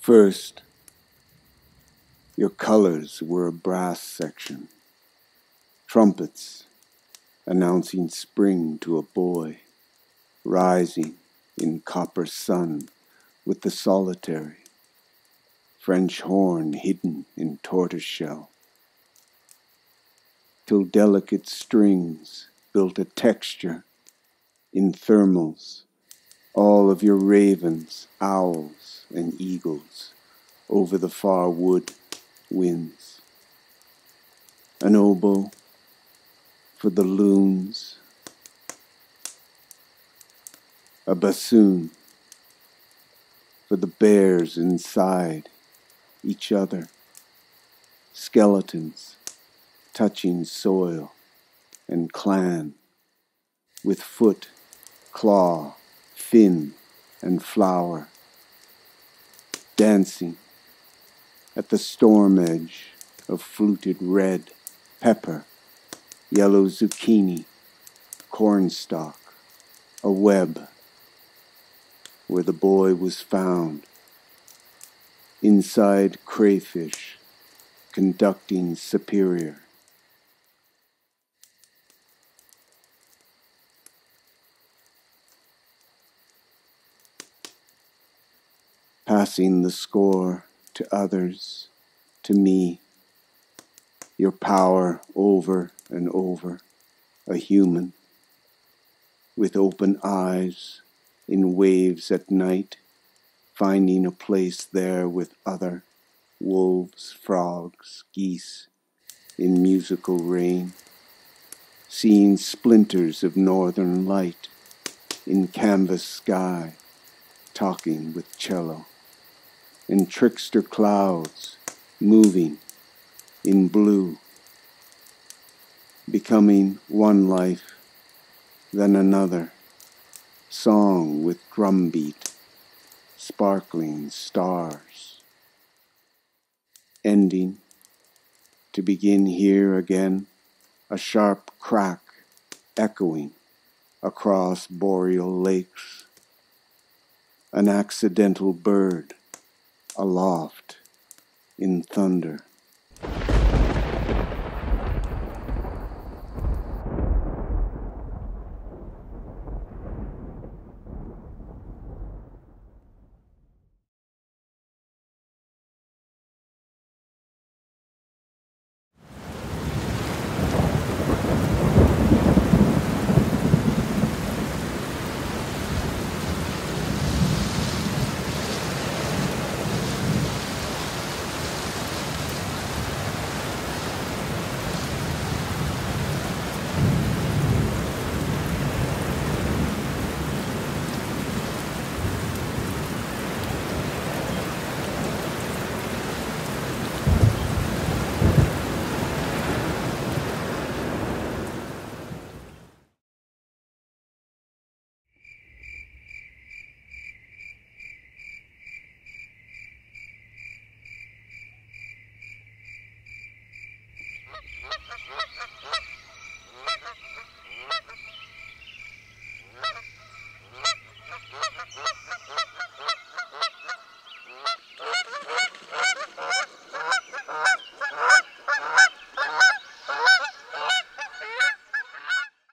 First, your colors were a brass section, trumpets announcing spring to a boy, rising in copper sun with the solitary, French horn hidden in tortoiseshell, till delicate strings built a texture in thermals, all of your ravens, owls, and eagles over the far wood winds. An oboe for the loons, a bassoon for the bears inside each other, skeletons touching soil and clan with foot, claw, fin, and flower, dancing at the storm edge of fluted red, pepper, yellow zucchini, cornstalk, a web where the boy was found, inside crayfish, conducting superior. Passing the score to others, to me, your power over and over, a human, with open eyes in waves at night, finding a place there with other wolves, frogs, geese, in musical rain, seeing splinters of northern light in canvas sky, talking with cello, and trickster clouds moving in blue, becoming one life, then another song with drumbeat, sparkling stars. Ending, to begin here again, a sharp crack echoing across boreal lakes. An accidental bird aloft in thunder. Ha ha ha!